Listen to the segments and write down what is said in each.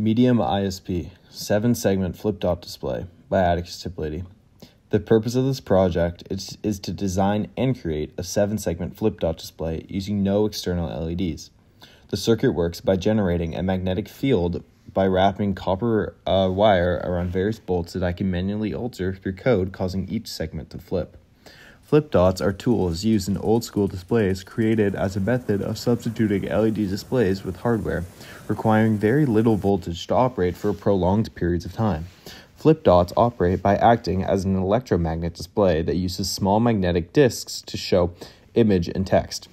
Medium ISP 7 segment flip dot display by Atticus Toplady. The purpose of this project is, is to design and create a 7 segment flip dot display using no external LEDs. The circuit works by generating a magnetic field by wrapping copper uh, wire around various bolts that I can manually alter through code, causing each segment to flip. Flip dots are tools used in old school displays created as a method of substituting LED displays with hardware, requiring very little voltage to operate for prolonged periods of time. Flip dots operate by acting as an electromagnet display that uses small magnetic disks to show image and text.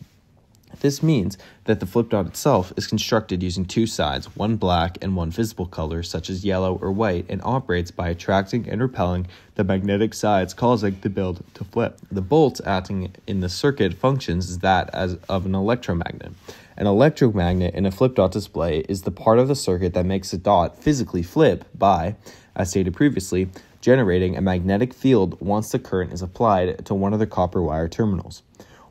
This means that the flip dot itself is constructed using two sides, one black and one visible color, such as yellow or white, and operates by attracting and repelling the magnetic sides, causing the build to flip. The bolt acting in the circuit functions as that as of an electromagnet. An electromagnet in a flip dot display is the part of the circuit that makes a dot physically flip by, as stated previously, generating a magnetic field once the current is applied to one of the copper wire terminals.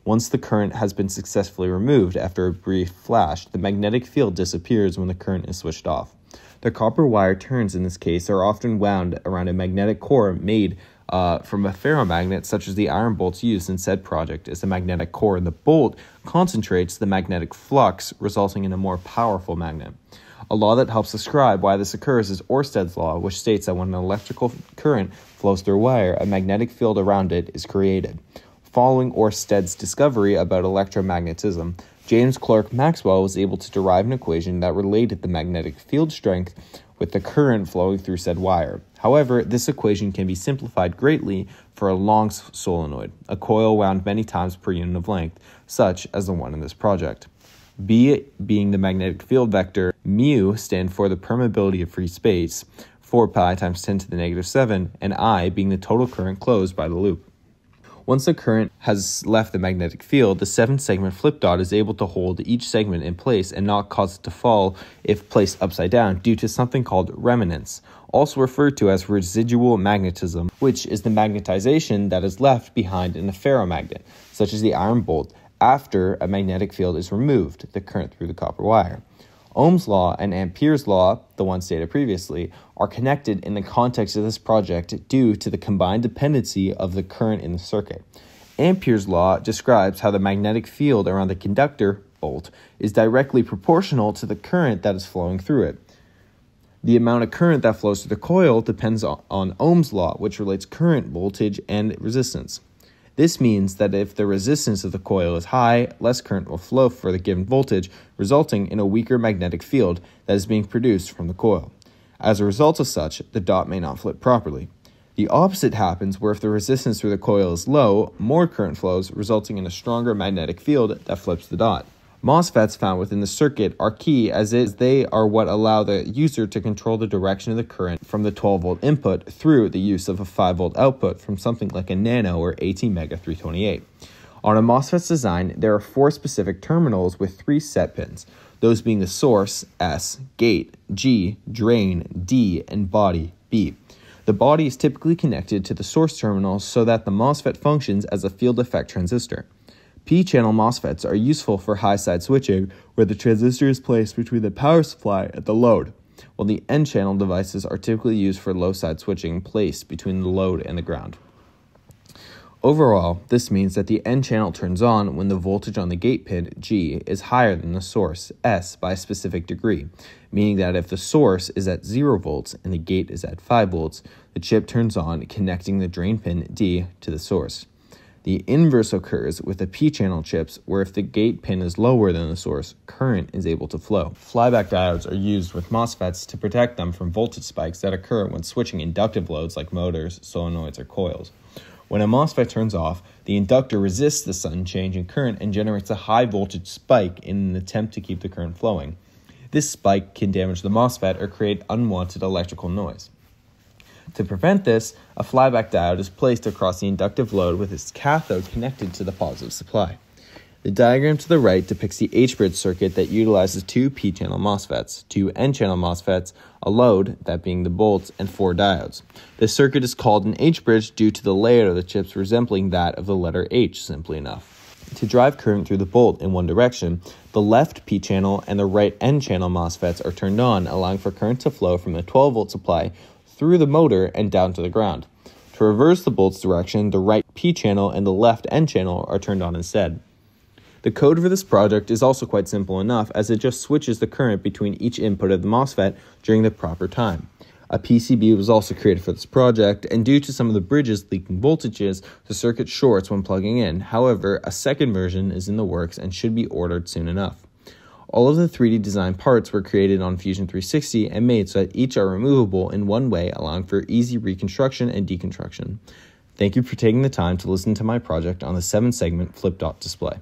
Once the current has been successfully removed after a brief flash, the magnetic field disappears when the current is switched off. The copper wire turns in this case are often wound around a magnetic core made uh, from a ferromagnet, such as the iron bolts used in said project, is the magnetic core, the bolt concentrates the magnetic flux, resulting in a more powerful magnet. A law that helps describe why this occurs is Oersted's law, which states that when an electrical current flows through a wire, a magnetic field around it is created. Following Oersted's discovery about electromagnetism, James Clerk Maxwell was able to derive an equation that related the magnetic field strength with the current flowing through said wire. However, this equation can be simplified greatly for a long solenoid, a coil wound many times per unit of length, such as the one in this project. B being the magnetic field vector, mu stand for the permeability of free space, 4 pi times 10 to the negative 7, and I being the total current closed by the loop. Once the current has left the magnetic field, the seven segment flip dot is able to hold each segment in place and not cause it to fall if placed upside down due to something called remanence, also referred to as residual magnetism, which is the magnetization that is left behind in a ferromagnet, such as the iron bolt, after a magnetic field is removed, the current through the copper wire. Ohm's law and Ampere's law, the one stated previously, are connected in the context of this project due to the combined dependency of the current in the circuit. Ampere's law describes how the magnetic field around the conductor bolt is directly proportional to the current that is flowing through it. The amount of current that flows through the coil depends on Ohm's law, which relates current, voltage, and resistance. This means that if the resistance of the coil is high, less current will flow for the given voltage, resulting in a weaker magnetic field that is being produced from the coil. As a result of such, the dot may not flip properly. The opposite happens where if the resistance through the coil is low, more current flows, resulting in a stronger magnetic field that flips the dot. MOSFETs found within the circuit are key as they are what allow the user to control the direction of the current from the 12 volt input through the use of a 5 volt output from something like a nano or ATmega 328. On a MOSFET's design, there are four specific terminals with three set pins, those being the source, S, gate, G, drain, D, and body, B. The body is typically connected to the source terminal so that the MOSFET functions as a field effect transistor. P channel MOSFETs are useful for high side switching, where the transistor is placed between the power supply and the load, while the N channel devices are typically used for low side switching placed between the load and the ground. Overall, this means that the N channel turns on when the voltage on the gate pin G is higher than the source S by a specific degree, meaning that if the source is at 0 volts and the gate is at 5 volts, the chip turns on connecting the drain pin D to the source. The inverse occurs with the P channel chips, where if the gate pin is lower than the source, current is able to flow. Flyback diodes are used with MOSFETs to protect them from voltage spikes that occur when switching inductive loads like motors, solenoids, or coils. When a MOSFET turns off, the inductor resists the sudden change in current and generates a high voltage spike in an attempt to keep the current flowing. This spike can damage the MOSFET or create unwanted electrical noise. To prevent this, a flyback diode is placed across the inductive load with its cathode connected to the positive supply. The diagram to the right depicts the H-bridge circuit that utilizes two P-channel MOSFETs, two N-channel MOSFETs, a load, that being the bolts, and four diodes. This circuit is called an H-bridge due to the layout of the chips resembling that of the letter H, simply enough. To drive current through the bolt in one direction, the left P channel and the right N channel MOSFETs are turned on, allowing for current to flow from the 12 volt supply through the motor and down to the ground. To reverse the bolt's direction, the right P channel and the left N channel are turned on instead. The code for this project is also quite simple enough as it just switches the current between each input of the MOSFET during the proper time. A PCB was also created for this project, and due to some of the bridges leaking voltages, the circuit shorts when plugging in. However, a second version is in the works and should be ordered soon enough. All of the 3D design parts were created on Fusion 360 and made so that each are removable in one way, allowing for easy reconstruction and deconstruction. Thank you for taking the time to listen to my project on the 7 segment flip dot display.